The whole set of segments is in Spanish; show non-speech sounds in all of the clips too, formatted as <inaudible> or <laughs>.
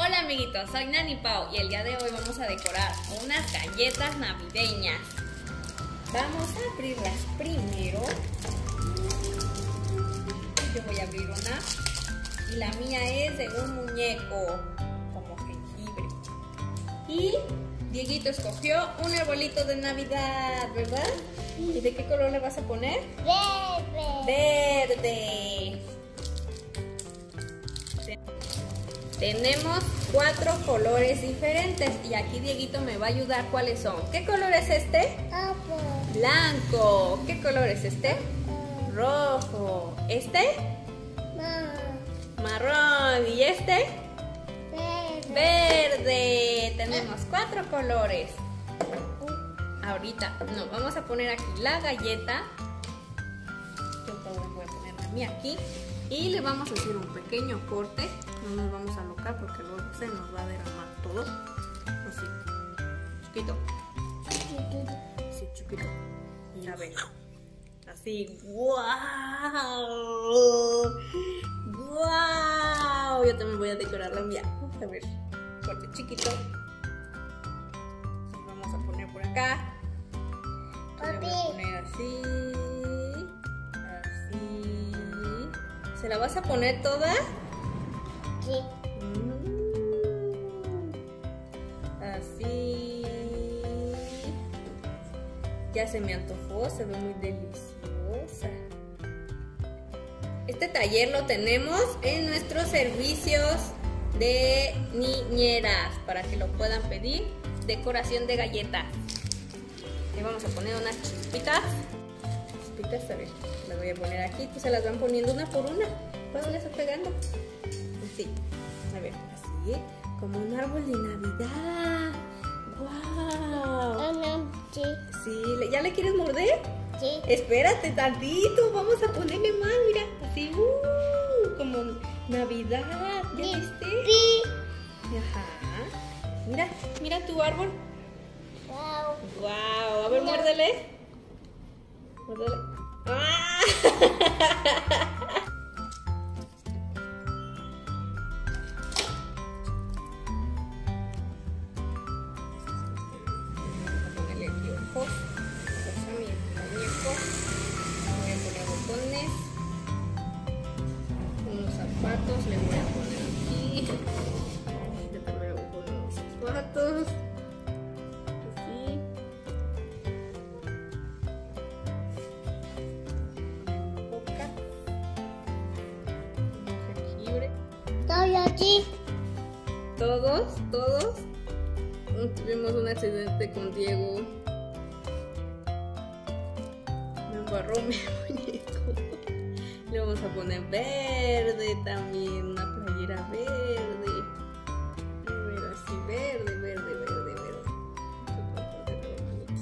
Hola amiguitos, soy Nani Pau y el día de hoy vamos a decorar unas galletas navideñas. Vamos a abrirlas primero. Yo voy a abrir una y la mía es de un muñeco como jengibre. Y Dieguito escogió un arbolito de Navidad, ¿verdad? ¿Y de qué color le vas a poner? Verde. Verde. Tenemos cuatro colores diferentes y aquí Dieguito me va a ayudar cuáles son. ¿Qué color es este? Blanco. ¿Qué color es este? Rojo. ¿Este? Ma. Marrón. ¿Y este? Verde. Verde. Tenemos cuatro colores. Ahorita nos vamos a poner aquí la galleta. Yo voy a poner la mía aquí. Y le vamos a hacer un pequeño corte. No nos vamos a alocar porque luego se nos va a derramar todo. Así. Chiquito. Así, chiquito. Y a ver. Así. ¡Wow! ¡Wow! Yo también voy a decorar la mía. A ver. Corte chiquito. Vamos a poner por acá. Le voy a Papi. poner así. Así. ¿Se la vas a poner toda? Mm. Así. Ya se me antojó, se ve muy deliciosa. Este taller lo tenemos en nuestros servicios de niñeras para que lo puedan pedir. Decoración de galletas. Le vamos a poner unas chispitas. Chispitas, a ver, las voy a poner aquí. Pues se las van poniendo una por una. ¿Cuándo le está pegando? Así. A ver, así. Como un árbol de Navidad. ¡Wow! Ana, sí. Sí, ¿le- ¿ya le quieres morder? Sí. Espérate tantito, vamos a ponerle más, mira, así, uh, como Navidad, ¿ya Sí. viste? Sí. Ajá, mira, mira tu árbol, Wow. wow, a ver, No. muérdele, muérdele, ¡Ah! <laughs> le voy a poner aquí. Yo también voy a poner unos. Así. Boca. Un jengibre. Estoy aquí. Todos, todos. Tuvimos un accidente con Diego. Me embarró mi <laughs> muñeco. Le vamos a poner verde también, una playera verde. A ver, así, verde, verde, verde, verde. Manitos.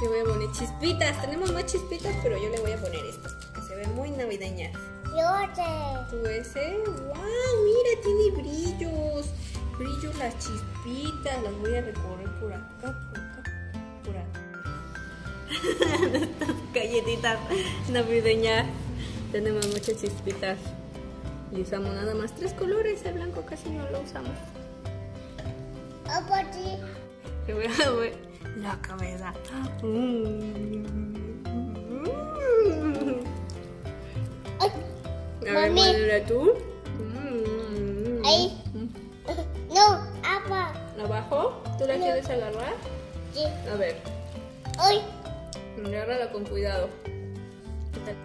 Le <laughs> voy a poner chispitas. Tenemos más chispitas, pero yo le voy a poner estas porque se ven muy navideñas. Yo sé. ¿Tú ese? ¡Wow! Mira, tiene brillos. Brillos las chispitas. Las voy a recorrer por acá, por acá, por acá. <laughs> Estas galletitas navideñas. Tenemos muchas chispitas. Y usamos nada más tres colores. El blanco casi no lo usamos. Te voy a ver la cabeza. Mm. Ay. A ver, tú. ¿Abajo? ¿Tú la No. quieres agarrar? Sí. A ver, Ay. agárrala con cuidado. ¿Qué tal?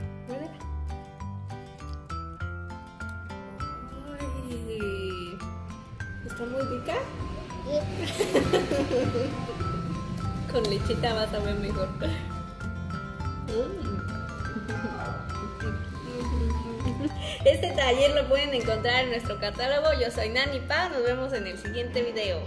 Ay, ¿Está muy rica? <laughs> Con lechita vas a ver mejor. <laughs> Mm. Este taller lo pueden encontrar en nuestro catálogo. Yo soy Nani Paz. Nos vemos en el siguiente video.